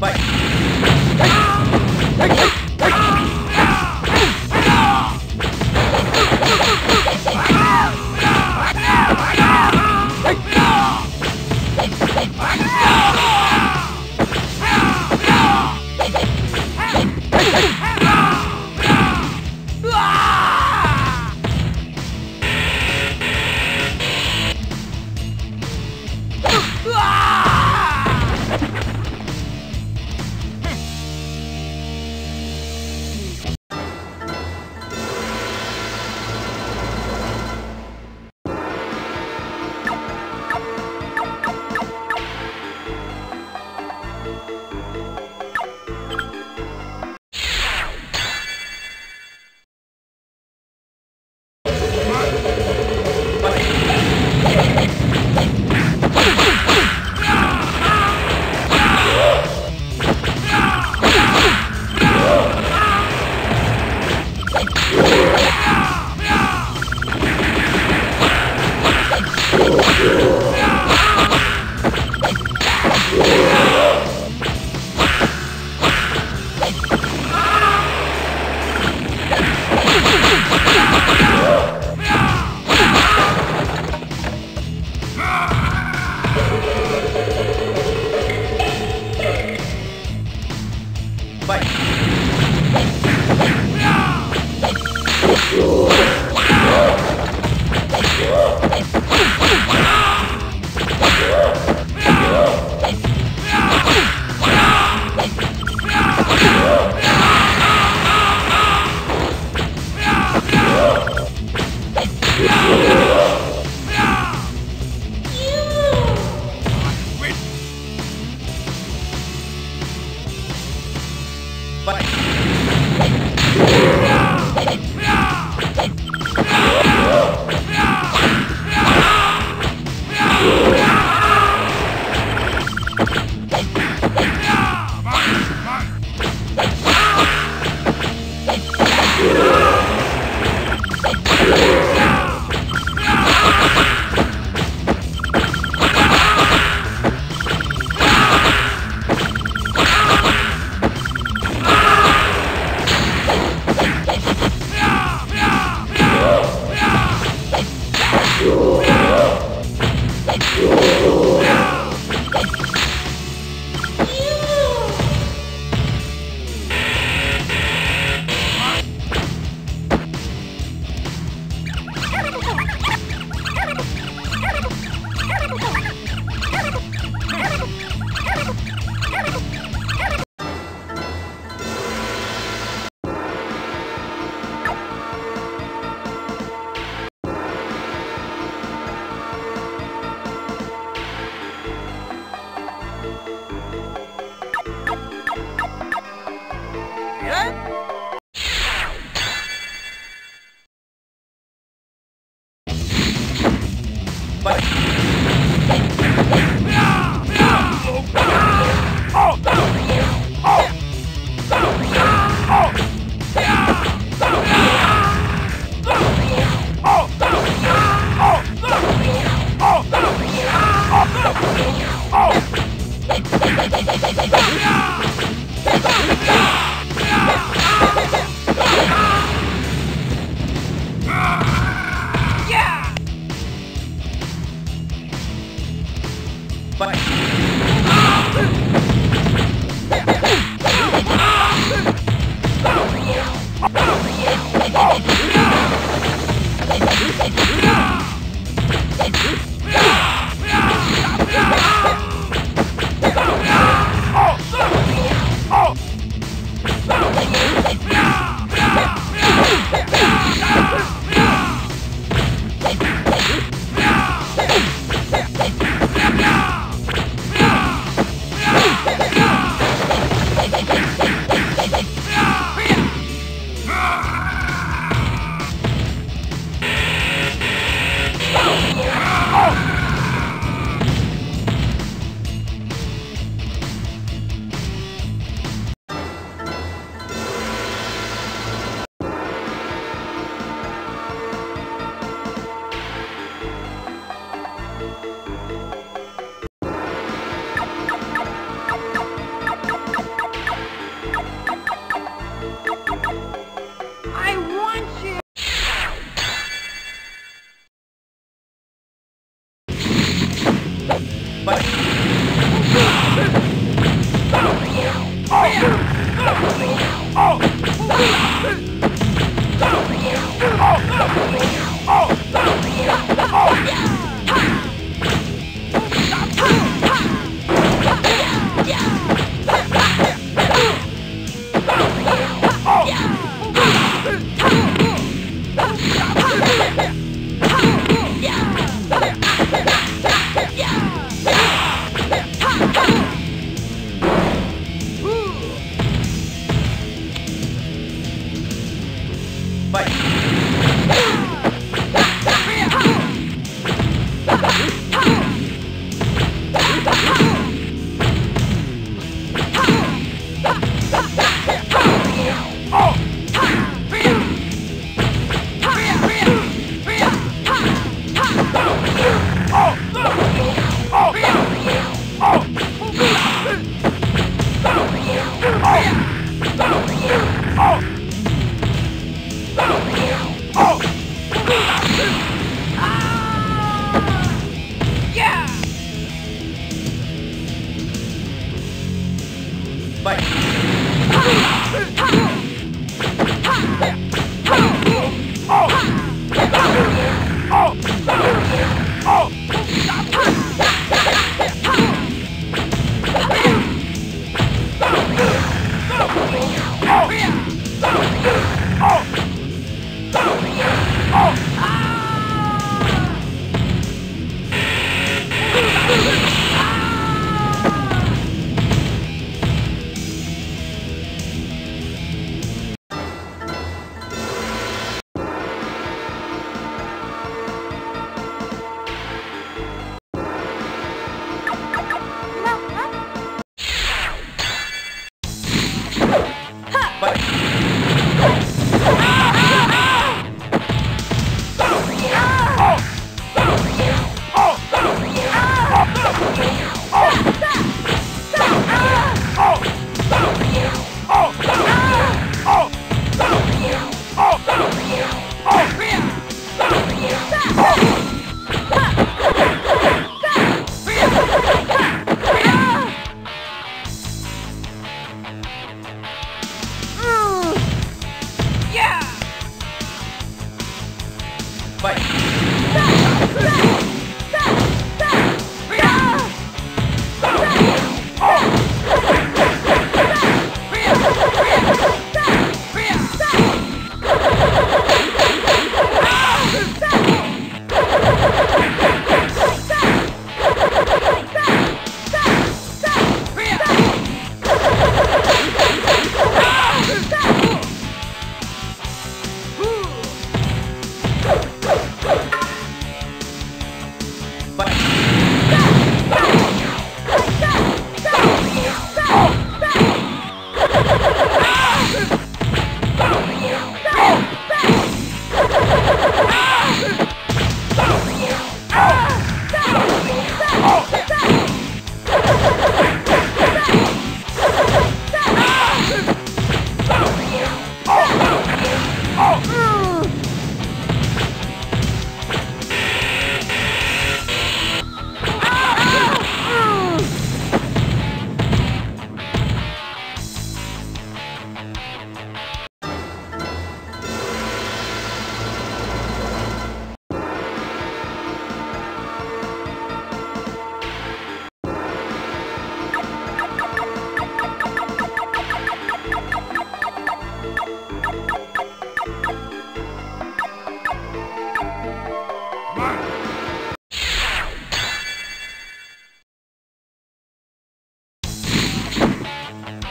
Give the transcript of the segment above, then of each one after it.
拜 Bye. Oh!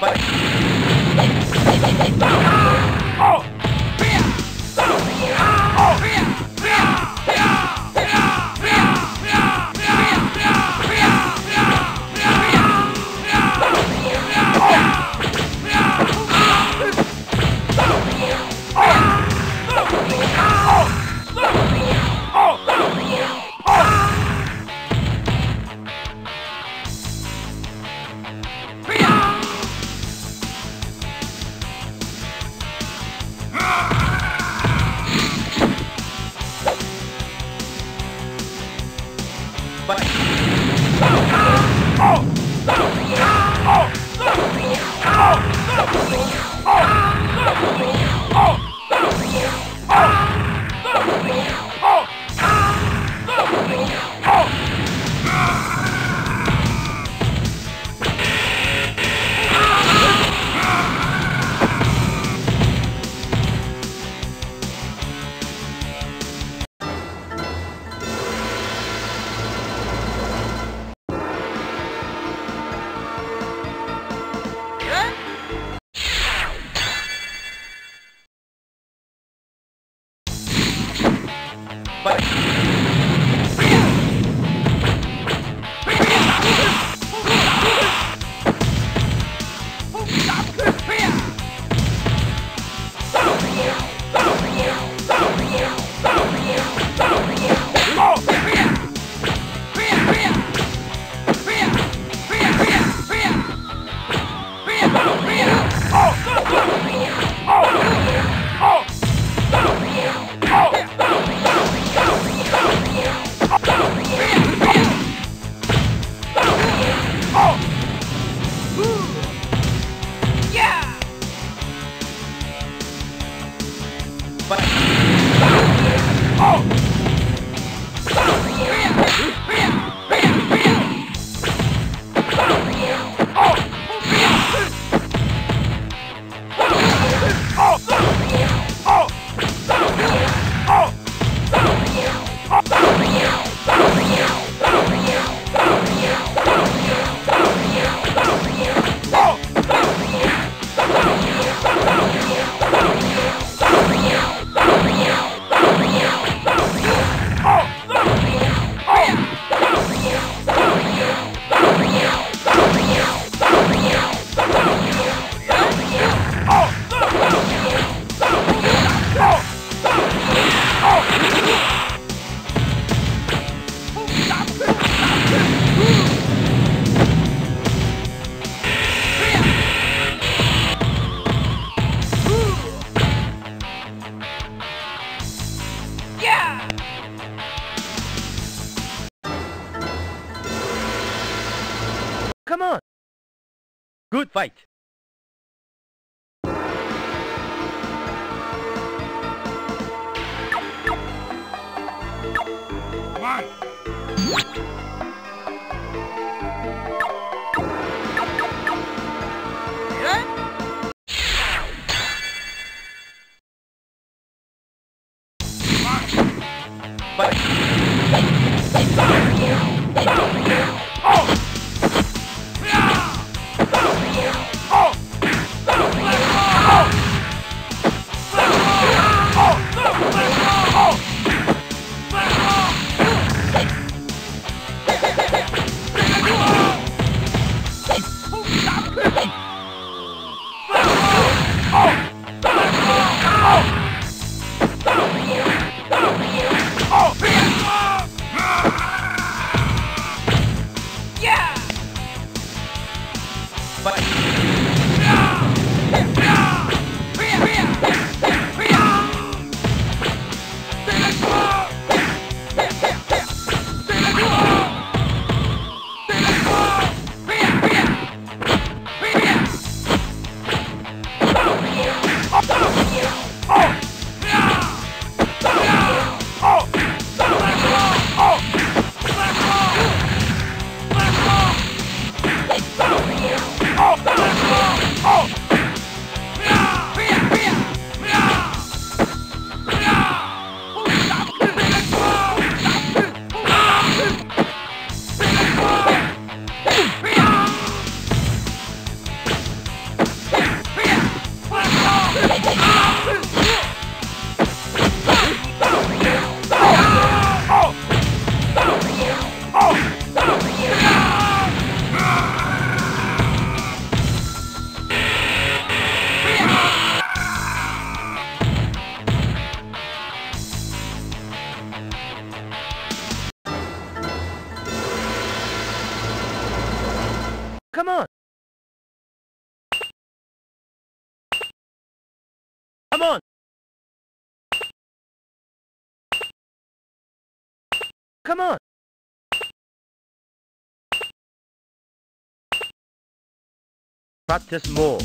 Come Good fight! Come on. Come on. Come on. Practice more.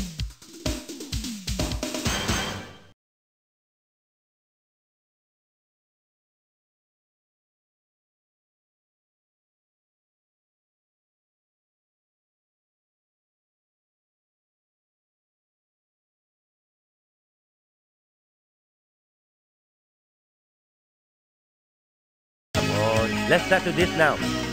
Let's start to this now.